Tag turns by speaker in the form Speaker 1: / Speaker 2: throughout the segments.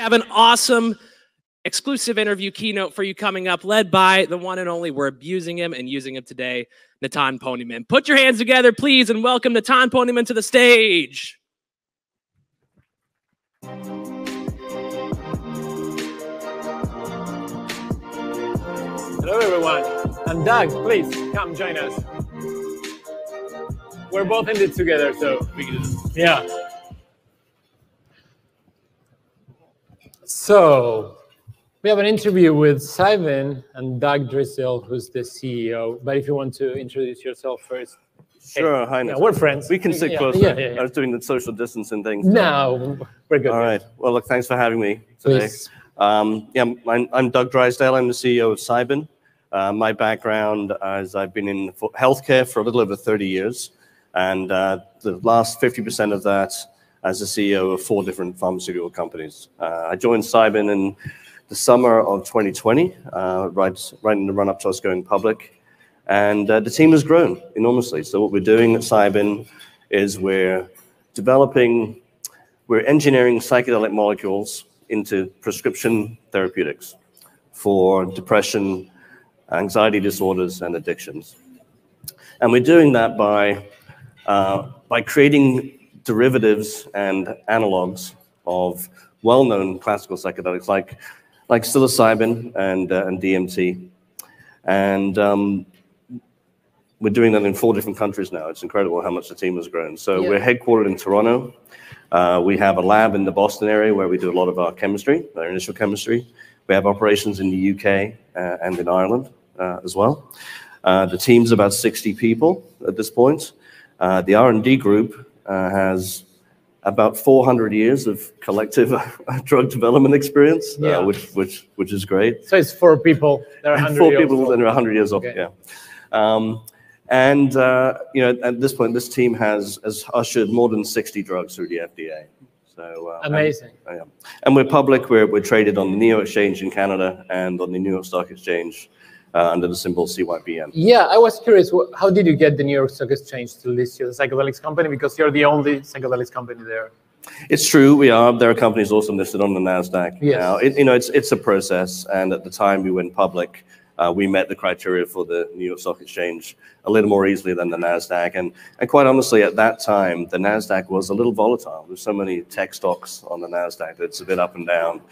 Speaker 1: have an awesome exclusive interview keynote for you coming up, led by the one and only. We're abusing him and using him today, Natan Ponieman. Put your hands together, please, and welcome Natan Ponieman to the stage.
Speaker 2: Hello, everyone. I'm Doug. Please come join us. We're both in this together, so we can just, yeah. So, we have an interview with Cybin and Doug Drysdale, who's the CEO. But if you want to introduce yourself first.
Speaker 3: Sure, hi.
Speaker 2: Yeah, we're friends.
Speaker 3: We can sit
Speaker 2: Yeah,
Speaker 3: closer.
Speaker 2: yeah, yeah, yeah.
Speaker 3: I was doing the social distancing thing.
Speaker 2: No, we're good.
Speaker 3: All right. Well, look, thanks for having me today.
Speaker 2: Please.
Speaker 3: Um, yeah, I'm, I'm Doug Drysdale. I'm the CEO of Cybin. Uh, my background is I've been in healthcare for a little over 30 years, and uh, the last 50% of that as the CEO of four different pharmaceutical companies. Uh, I joined Cybin in the summer of 2020, uh, right, right in the run-up to us going public, and uh, the team has grown enormously. So what we're doing at Cybin is we're developing, we're engineering psychedelic molecules into prescription therapeutics for depression, anxiety disorders, and addictions. And we're doing that by, uh, by creating derivatives and analogs of well-known classical psychedelics like, like psilocybin and, uh, and DMT. And um, we're doing that in four different countries now. It's incredible how much the team has grown. So
Speaker 2: Yeah.
Speaker 3: we're headquartered in Toronto. Uh, we have a lab in the Boston area where we do a lot of our chemistry, our initial chemistry. We have operations in the UK uh, and in Ireland uh, as well. Uh, the team's about 60 people at this point. Uh, the R&D group has about 400 years of collective drug development experience,
Speaker 2: Yeah.
Speaker 3: uh, which, which, which is great.
Speaker 2: So it's four people that are 100
Speaker 3: Four people
Speaker 2: old.
Speaker 3: that are 100 years old.
Speaker 2: Okay.
Speaker 3: Yeah. Um, and uh, you know, at this point, this team has, has ushered more than 60 drugs through the FDA. So uh, and-
Speaker 2: Amazing.
Speaker 3: uh, yeah. And we're public. We're, we're traded on the Neo Exchange in Canada and on the New York Stock Exchange uh, under the symbol CYBN.
Speaker 2: Yeah, I was curious. How did you get the New York Stock Exchange to list you as a psychedelics company? Because you're the only psychedelics company there.
Speaker 3: It's true. We are. There are companies also listed on the Nasdaq.
Speaker 2: Yes.
Speaker 3: Now, it, you know, it's it's a process, and at the time we went public, uh, we met the criteria for the New York Stock Exchange a little more easily than the Nasdaq. And and quite honestly, at that time, the Nasdaq was a little volatile. There's so many tech stocks on the Nasdaq that it's a bit up and down,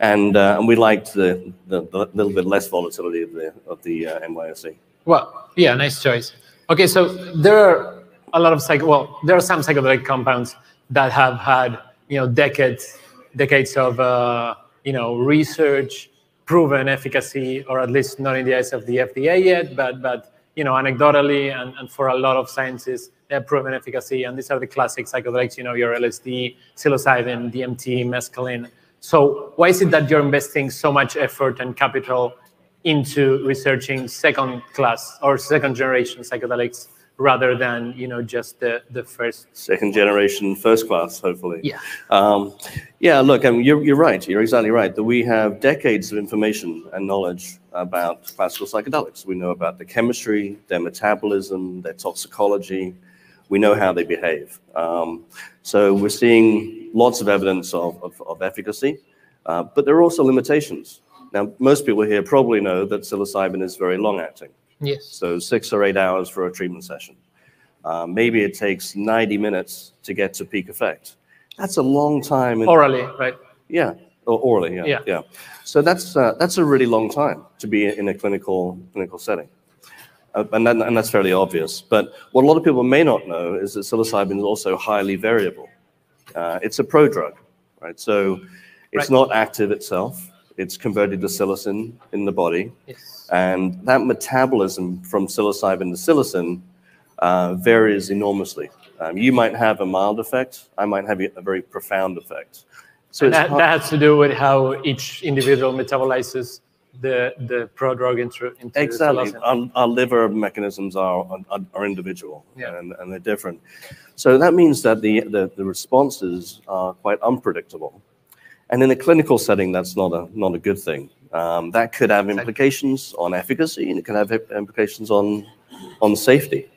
Speaker 3: and uh, and we liked the, the the little bit less volatility of the of the uh, NYSE.
Speaker 2: Well, yeah, nice choice. Okay, so there are a lot of psych. Well, there are some psychedelic compounds that have had you know decades, decades of uh, you know research, proven efficacy, or at least not in the eyes of the FDA yet, but but you know anecdotally and, and for a lot of sciences they have proven efficacy. And these are the classic psychedelics. You know your LSD, psilocybin, DMT, mescaline. So why is it that you're investing so much effort and capital into researching second class or second generation psychedelics rather than you know just the the first
Speaker 3: second generation, first class, hopefully.
Speaker 2: Yeah.
Speaker 3: Um, yeah, look, I mean, you're, you're right. You're exactly right. That we have decades of information and knowledge about classical psychedelics. We know about the chemistry, their metabolism, their toxicology. We know how they behave. Um, so we're seeing lots of evidence of, of, of efficacy, uh, but there are also limitations. Now, most people here probably know that psilocybin is very long acting.
Speaker 2: yes
Speaker 3: So six or eight hours for a treatment session. Uh, maybe it takes 90 minutes to get to peak effect. That's a long time. in-
Speaker 2: orally right
Speaker 3: yeah, or orally. Yeah,
Speaker 2: Yeah.
Speaker 3: yeah. So that's uh, that's a really long time to be in a clinical clinical setting, uh, and then, and that's fairly obvious. But what a lot of people may not know is that psilocybin is also highly variable. Uh, it's a prodrug, right? So it's
Speaker 2: Right.
Speaker 3: not active itself. It's converted to psilocin in the body.
Speaker 2: yes
Speaker 3: And that metabolism from psilocybin to psilocin uh, varies enormously. Um, you might have a mild effect. I might have a very profound effect. So
Speaker 2: that, that has to do with how each individual metabolizes the the prodrug into, into
Speaker 3: exactly. Our, our liver mechanisms are, are, are individual
Speaker 2: Yeah.
Speaker 3: and, and they're different. So that means that the, the, the responses are quite unpredictable. And in a clinical setting, that's not a, not a good thing. Um, that could have implications on efficacy and it can have implications on, on safety.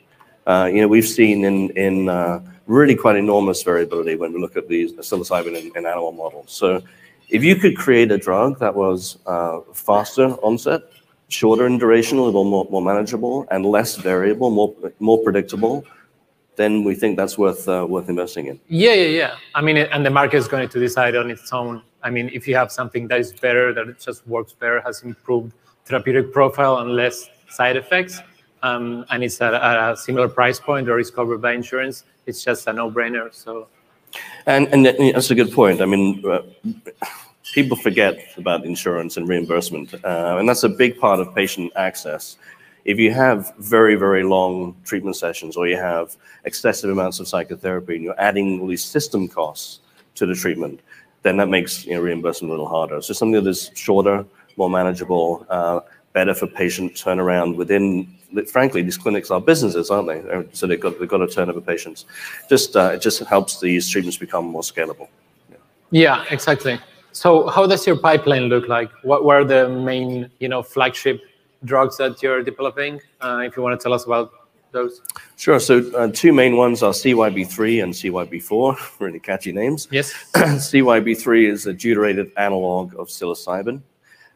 Speaker 3: Uh, you know, we've seen in, in uh, really quite enormous variability when we look at these psilocybin in, in animal models. So If you could create a drug that was uh, faster onset, shorter in duration, a little more, more manageable, and less variable, more, more predictable, then we think that's worth uh, worth investing in.
Speaker 2: Yeah, yeah, yeah. I mean, and the market is going to decide on its own. I mean, if you have something that is better, that just works better, has improved therapeutic profile and less side effects, um, and it's at, at, a similar price point or is covered by insurance, it's just a no-brainer. So,
Speaker 3: and and that's a good point. I mean. Uh, people forget about insurance and reimbursement, uh, and that's a big part of patient access. If you have very, very long treatment sessions or you have excessive amounts of psychotherapy and you're adding all these system costs to the treatment, then that makes you know, reimbursement a little harder. So something that is shorter, more manageable, uh, better for patient turnaround within, frankly, these clinics are businesses, aren't they? Uh, so they've got, they've got a turnover patients. Just, uh, it just helps these treatments become more scalable.
Speaker 2: Yeah. yeah, exactly. So how does your pipeline look like? What were the main, you know, flagship drugs that you're developing, uh, if you want to tell us about those.
Speaker 3: Sure. So uh, two main ones are CYB3 and CYB4, really catchy names.
Speaker 2: Yes.
Speaker 3: CYB3 is a deuterated analog of psilocybin.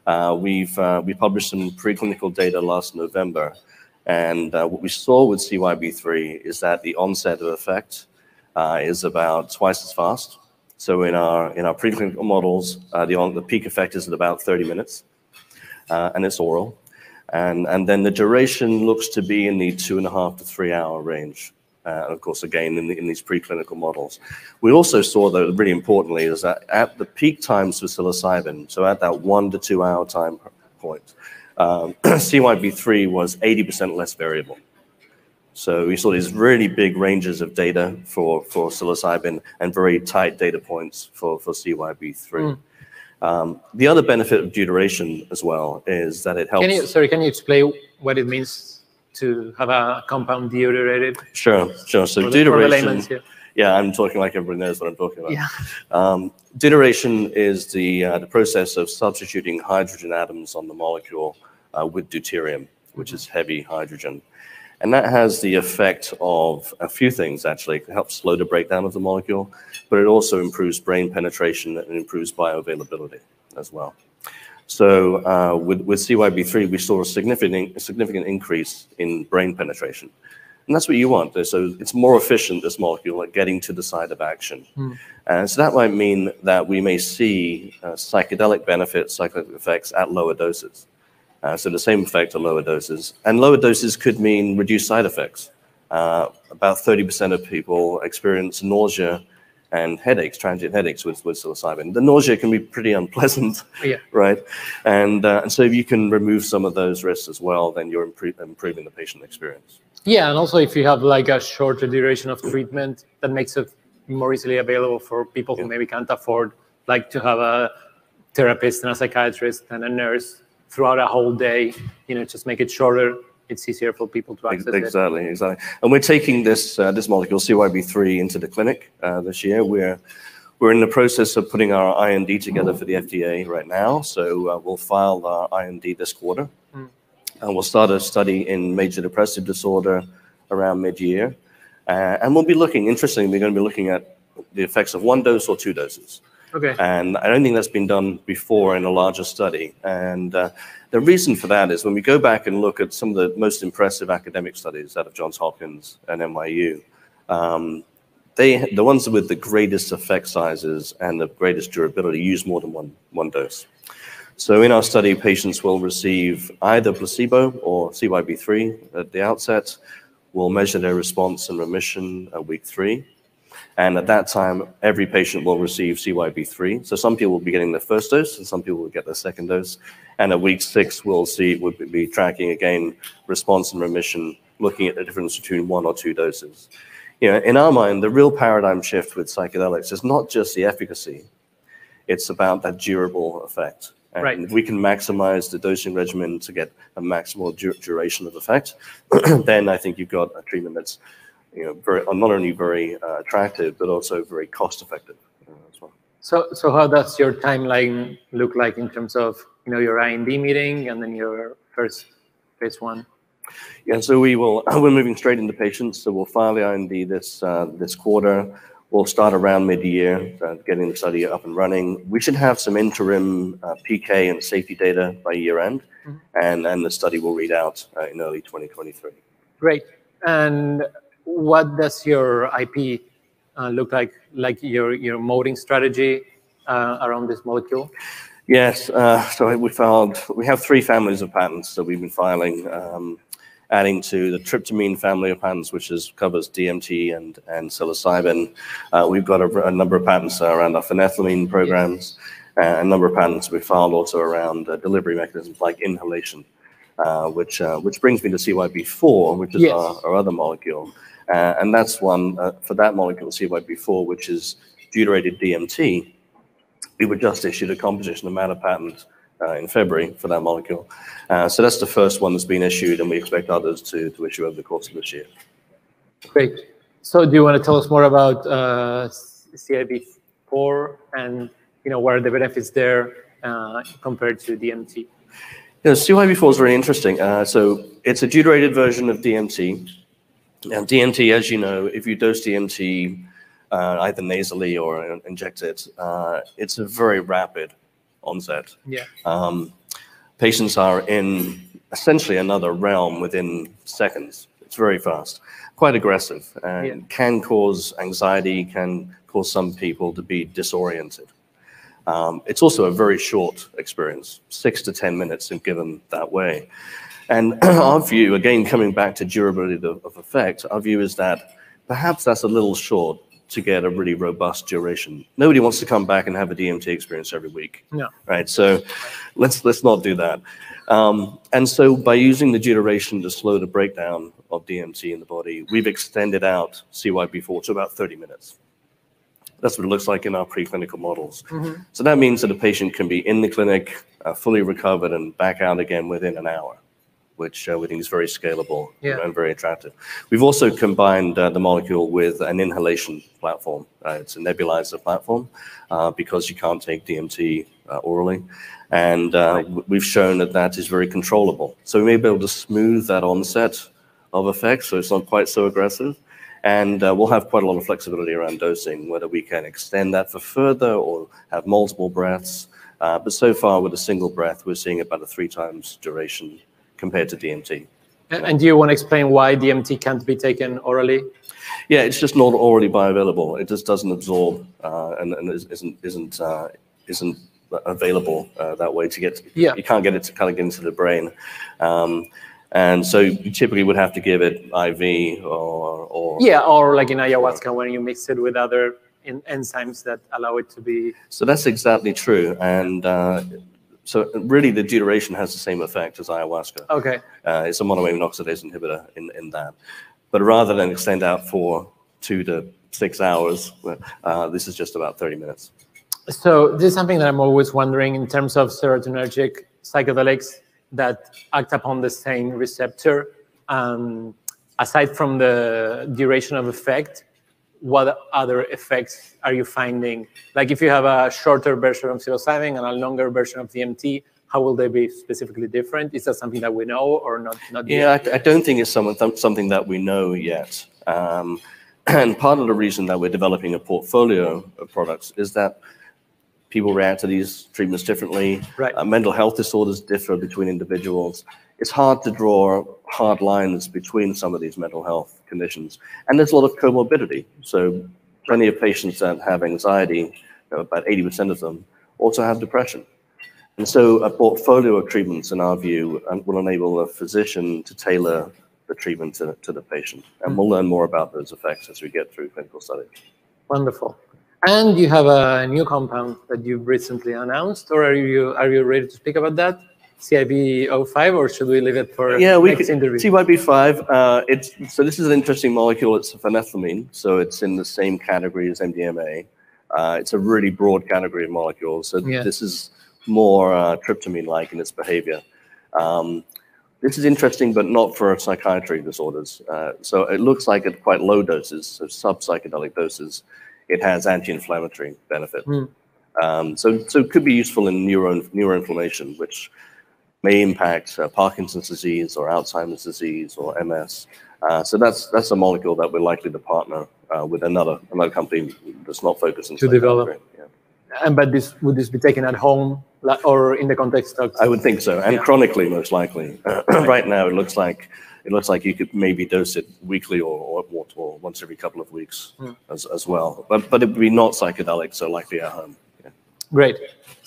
Speaker 3: Uh, we've uh, we published some preclinical data last November, and uh, what we saw with CYB3 is that the onset of effect uh, is about twice as fast. So in our in our preclinical models, the on, the peak effect is at about 30 minutes, and it's oral. And, and then the duration looks to be in the two and a half to three hour range. Uh, of course, again, in, the, in, these preclinical models. We also saw, though, really importantly, is that at the peak times for psilocybin, so at that one to two hour time point, um, CYB3 was 80% less variable. So we saw these really big ranges of data for, for psilocybin and very tight data points for, for CYB3. Mm. Um, the other benefit of deuteration as well is that it helps.
Speaker 2: Can you, sorry, can you explain what it means to have a compound deuterated?
Speaker 3: Sure, sure. So deuteration. The, yeah, I'm talking like everybody knows what I'm talking about.
Speaker 2: Yeah.
Speaker 3: Um, deuteration is the uh, the process of substituting hydrogen atoms on the molecule uh, with deuterium, which is heavy hydrogen. And that has the effect of a few things, actually. It helps slow the breakdown of the molecule, but it also improves brain penetration and improves bioavailability as well. So uh, with, with CYB3, we saw a significant, a significant increase in brain penetration. And that's what you want. So it's more efficient, this molecule, at getting to the site of action. Mm. And so that might mean that we may see uh, psychedelic benefits, psychedelic effects at lower doses. Uh, so the same effect at lower doses. And lower doses could mean reduced side effects. Uh, about 30% of people experience nausea and headaches, transient headaches with, with psilocybin. The nausea can be pretty unpleasant,
Speaker 2: yeah.
Speaker 3: right? And, uh, and so if you can remove some of those risks as well, then you're impro improving the patient experience.
Speaker 2: Yeah, and also if you have like a shorter duration of treatment, that makes it more easily available for people yeah. who maybe can't afford like to have a therapist and a psychiatrist and a nurse throughout a whole day. You know, just make it shorter. It's easier for people to access
Speaker 3: exactly, it. Exactly, And we're taking this uh, this molecule CYB3 into the clinic uh, this year. We're we're in the process of putting our IND together for the FDA right now. So uh, we'll file our IND this quarter. And we'll start a study in major depressive disorder around mid-year. Uh, and we'll be looking. Interestingly, we're going to be looking at the effects of one dose or two doses.
Speaker 2: Okay.
Speaker 3: And I don't think that's been done before in a larger study. And uh, the reason for that is when we go back and look at some of the most impressive academic studies out of Johns Hopkins and NYU, um, they, the ones with the greatest effect sizes and the greatest durability use more than one, one dose. So in our study, patients will receive either placebo or CYB3 at the outset. We'll measure their response and remission at week three. And at that time, every patient will receive CYB3. So some people will be getting the first dose, and some people will get the second dose. And at week six, we'll see we'll be tracking again response and remission, looking at the difference between one or two doses. You know, in our mind, the real paradigm shift with psychedelics is not just the efficacy; it's about that durable effect. And
Speaker 2: right.
Speaker 3: if we can maximize the dosing regimen to get a maximal duration of effect, then I think you've got a treatment that's you know, very not only very uh, attractive but also very cost effective uh, as well.
Speaker 2: So, so how does your timeline look like in terms of you know your IND meeting and then your first phase one?
Speaker 3: Yeah, so we will. We're moving straight into patients. So we'll file the IND this uh, this quarter. We'll start around mid-year, uh, getting the study up and running. We should have some interim uh, PK and safety data by year-end, and and the study will read out uh, in early 2023.
Speaker 2: Great. And what does your IP uh, look like? Like your your molding strategy uh, around this molecule?
Speaker 3: Yes. uh, So we filed. We have three families of patents that we've been filing, um, adding to the tryptamine family of patents, which is covers DMT and and psilocybin. Uh, We've got a a number of patents around our phenethylamine programs, uh, a number of patents we filed also around uh, delivery mechanisms like inhalation, uh, which uh, which brings me to CYB4, which is
Speaker 2: Yes.
Speaker 3: our our other molecule. Uh, And that's one for that molecule, CYB4, which is deuterated DMT we were just issued a composition of matter patent uh, in February for that molecule. Uh, so that's the first one that's been issued, and we expect others to, to issue over the course of this year.
Speaker 2: Great. So do you want to tell us more about uh, CYB4 and you know what are the benefits there uh, compared to DMT?
Speaker 3: Yeah, CYB4 is very interesting. Uh, so it's a deuterated version of DMT. Now, DMT, as you know, if you dose DMT uh, either nasally or inject it, uh, it's a very rapid onset.
Speaker 2: Yeah.
Speaker 3: um, patients are in essentially another realm within seconds. It's very fast, quite aggressive, and
Speaker 2: Yeah.
Speaker 3: can cause anxiety, can cause some people to be disoriented. Um, it's also a very short experience, six to 10 minutes if given that way. And our view, again, coming back to durability of, of effect, our view is that perhaps that's a little short to get a really robust deuteration. Nobody wants to come back and have a DMT experience every week
Speaker 2: No.
Speaker 3: right? So let's let's not do that. Um, and so by using the duration to slow the breakdown of DMT in the body, we've extended out CYB4 to about 30 minutes. That's what it looks like in our preclinical models. So that means that a patient can be in the clinic, uh, fully recovered, and back out again within an hour, which uh, we think is very scalable
Speaker 2: Yeah.
Speaker 3: and very attractive. We've also combined uh, the molecule with an inhalation platform. Uh, it's a nebulizer platform uh, because you can't take DMT uh, orally. And uh, we've shown that that is very controllable. So we may be able to smooth that onset of effect so it's not quite so aggressive. And uh, we'll have quite a lot of flexibility around dosing, whether we can extend that for further or have multiple breaths. Uh, but so far, with a single breath, we're seeing about a three times duration compared to DMT.
Speaker 2: And do you want to explain why DMT can't be taken orally?
Speaker 3: Yeah, it's just not orally bioavailable. It just doesn't absorb uh, and, and is- isn't isn't uh, isn't available uh, that way to get.
Speaker 2: Yeah.
Speaker 3: you can't get it to kind of get into the brain, um, and so you typically would have to give it IV or or
Speaker 2: Yeah, or like in ayahuasca when you mix it with other en- enzymes that allow it to be.
Speaker 3: So that's exactly true, and uh, so really the deuteration has the same effect as ayahuasca.
Speaker 2: Okay.
Speaker 3: Uh, it's a monoamine oxidase inhibitor in, in that. But rather than extend out for two to six hours, uh, this is just about 30 minutes.
Speaker 2: So this is something that I'm always wondering in terms of serotonergic psychedelics that act upon the same receptor. Um, aside from the duration of effect, what other effects are you finding? Like if you have a shorter version of psilocybin and a longer version of DMT, how will they be specifically different? Is that something that we know or not? not?
Speaker 3: Yeah, I, I don't think it's some, th- something that we know yet. Um, and part of the reason that we're developing a portfolio of products is that people react to these treatments differently.
Speaker 2: Right.
Speaker 3: Uh, mental health disorders differ between individuals. It's hard to draw hard lines between some of these mental health conditions. And there's a lot of comorbidity. So, plenty of patients that have anxiety, you know, about 80% of them, also have depression. And so, a portfolio of treatments, in our view, um, will enable a physician to tailor the treatment to, to the patient. And we'll learn more about those effects as we get through clinical studies.
Speaker 2: Wonderful. And you have a new compound that you've recently announced, or are you are you ready to speak about that? CYB05, or should we leave it for
Speaker 3: Yeah, we
Speaker 2: next
Speaker 3: could,
Speaker 2: interview?
Speaker 3: CYB5. Uh, it's so this is an interesting molecule. It's a phenethylamine, so it's in the same category as MDMA. Uh, it's a really broad category of molecules. So
Speaker 2: Yeah.
Speaker 3: this is more uh, tryptamine-like in its behavior. Um, this is interesting, but not for psychiatry disorders. Uh, so it looks like at quite low doses, so sub-psychedelic doses, it has anti-inflammatory benefit.
Speaker 2: Hmm.
Speaker 3: Um, so, so it could be useful in neuro neuroinflammation, which may impact uh, Parkinson's disease or Alzheimer's disease or MS. Uh, so that's that's a molecule that we're likely to partner uh, with another another company that's not focused on
Speaker 2: To develop.
Speaker 3: Yeah.
Speaker 2: And but this would this be taken at home or in the context of?
Speaker 3: I would think so, and
Speaker 2: Yeah.
Speaker 3: chronically most likely. right now, it looks like it looks like you could maybe dose it weekly or or, or, or once every couple of weeks as, as well. But but it would be not psychedelic, so likely at home. Yeah.
Speaker 2: Great.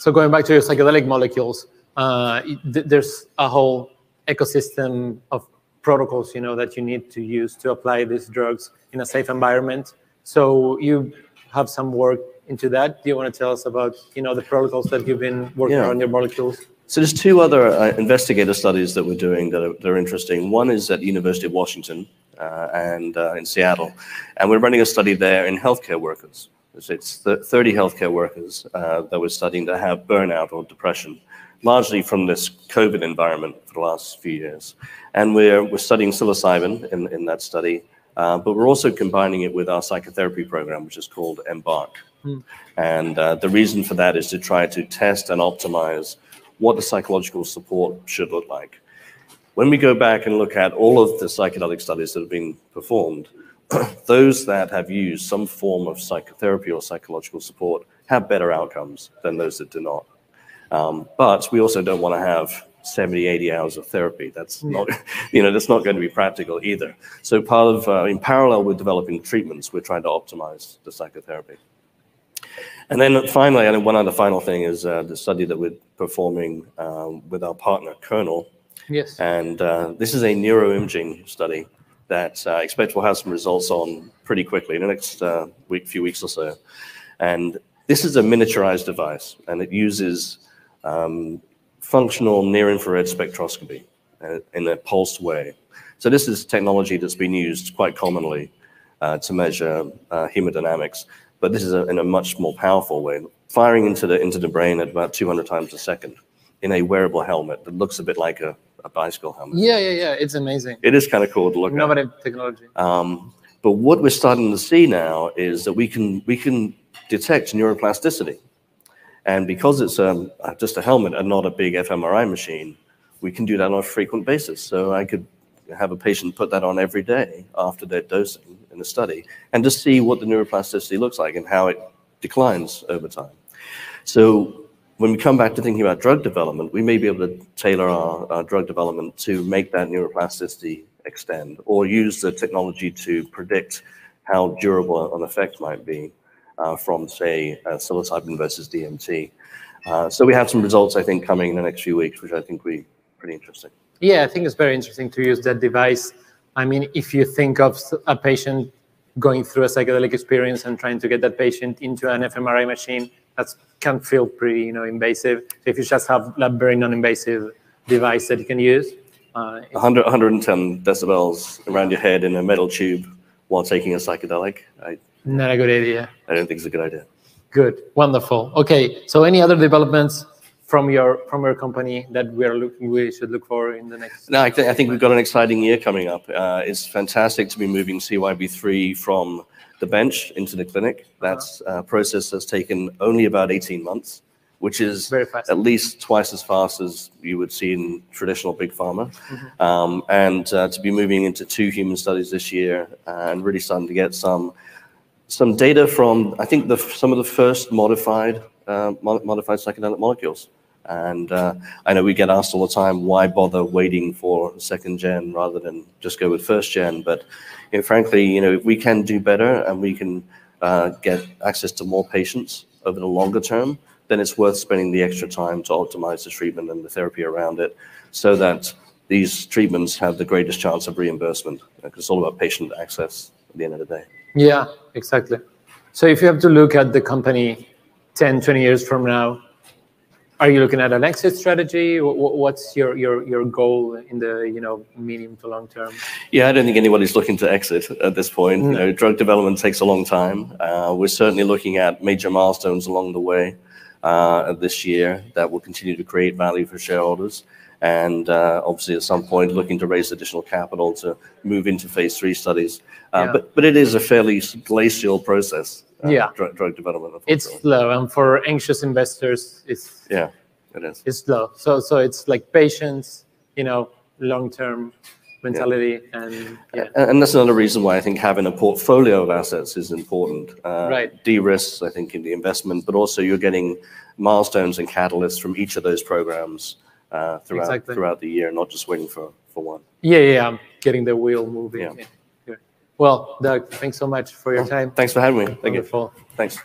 Speaker 2: So going back to your psychedelic molecules, uh, th- there's a whole ecosystem of protocols, you know, that you need to use to apply these drugs in a safe environment. So you have some work into that. Do you want to tell us about, you know, the protocols that you've been working
Speaker 3: Yeah.
Speaker 2: on your molecules?
Speaker 3: So there's two other uh, investigator studies that we're doing that are, that are interesting. One is at the University of Washington uh, and uh, in Seattle, and we're running a study there in healthcare workers. It's, it's th- 30 healthcare workers uh, that we're studying that have burnout or depression, largely from this COVID environment for the last few years. And we're, we're studying psilocybin in, in that study, uh, but we're also combining it with our psychotherapy program, which is called Embark. And uh, the reason for that is to try to test and optimize what the psychological support should look like. When we go back and look at all of the psychedelic studies that have been performed, those that have used some form of psychotherapy or psychological support have better outcomes than those that do not. Um, but we also don't want to have 70, 80 hours of therapy. That's not, you know, that's not going to be practical either. So part of, uh, in parallel with developing treatments, we're trying to optimize the psychotherapy. And then finally, and one other final thing is uh, the study that we're performing um, with our partner, Kernel.
Speaker 2: Yes.
Speaker 3: And uh, this is a neuroimaging study that uh, I expect we'll have some results on pretty quickly in the next uh, week, few weeks or so. And this is a miniaturized device, and it uses um, functional near-infrared spectroscopy uh, in a pulsed way. So this is technology that's been used quite commonly uh, to measure uh, hemodynamics, but this is a, in a much more powerful way, firing into the into the brain at about 200 times a second in a wearable helmet that looks a bit like a, a bicycle helmet.
Speaker 2: Yeah, yeah, yeah. It's amazing.
Speaker 3: It is kind of cool to look at.
Speaker 2: Innovative technology.
Speaker 3: Um, but what we're starting to see now is that we can we can detect neuroplasticity, and because it's um, uh, just a helmet and not a big fMRI machine, we can do that on a frequent basis. So I could have a patient put that on every day after their dosing in the study, and just see what the neuroplasticity looks like and how it declines over time. So when we come back to thinking about drug development, we may be able to tailor our, our drug development to make that neuroplasticity extend or use the technology to predict how durable an effect might be from, say, uh, psilocybin versus DMT. Uh, so we have some results, I think, coming in the next few weeks, which I think will be pretty interesting.
Speaker 2: Yeah, I think it's very interesting to use that device. I mean, if you think of a patient going through a psychedelic experience and trying to get that patient into an fMRI machine, that can feel pretty, you know, invasive. So if you just have a very non-invasive device that you can use, uh,
Speaker 3: 100, 110 decibels around your head in a metal tube while taking a psychedelic, I,
Speaker 2: not a good idea.
Speaker 3: I don't think it's a good idea.
Speaker 2: Good, wonderful. Okay, so any other developments from your from your company that we are looking we should look for in the next?
Speaker 3: No, I, th- I think we've got an exciting year coming up. Uh, it's fantastic to be moving CYB3 from the bench into the clinic. That a process has taken only about 18 months, which is
Speaker 2: Very fast.
Speaker 3: at least twice as fast as you would see in traditional big pharma. Um, and uh, to be moving into two human studies this year uh, and really starting to get some some data from I think the some of the first modified uh, mo- modified psychedelic molecules. And uh, I know we get asked all the time, why bother waiting for second gen rather than just go with first gen? But you know, frankly, you know, if we can do better and we can uh, get access to more patients over the longer term, then it's worth spending the extra time to optimize the treatment and the therapy around it, so that these treatments have the greatest chance of reimbursement. Because it's all about patient access at the end of the day.
Speaker 2: Yeah, exactly. So if you have to look at the company 10, 20 years from now, are you looking at an exit strategy? Wh- wh- What's your, your, your goal in the you know medium to long term?
Speaker 3: Yeah, I don't think anybody's looking to exit at this point. You know, drug development takes a long time. Uh, we're certainly looking at major milestones along the way uh, this year that will continue to create value for shareholders. And uh, obviously, at some point, looking to raise additional capital to move into phase three studies. Uh,
Speaker 2: Yeah.
Speaker 3: But but it is a fairly glacial process. uh,
Speaker 2: Yeah.
Speaker 3: drug, drug development.
Speaker 2: It's slow, and for anxious investors, it's
Speaker 3: yeah. It is.
Speaker 2: is slow. So so it's like patience, you know, long term mentality, and yeah,
Speaker 3: And and that's another reason why I think having a portfolio of assets is important. Uh,
Speaker 2: Right.
Speaker 3: De-risks, I think, in the investment, but also you're getting milestones and catalysts from each of those programs uh, throughout
Speaker 2: Exactly.
Speaker 3: throughout the year, not just waiting for for one.
Speaker 2: yeah, yeah. I'm getting the wheel moving.
Speaker 3: Yeah.
Speaker 2: Yeah. Well, Doug, thanks so much for your time.
Speaker 3: Thanks for having me. Thank you.
Speaker 2: Wonderful.
Speaker 3: Thanks.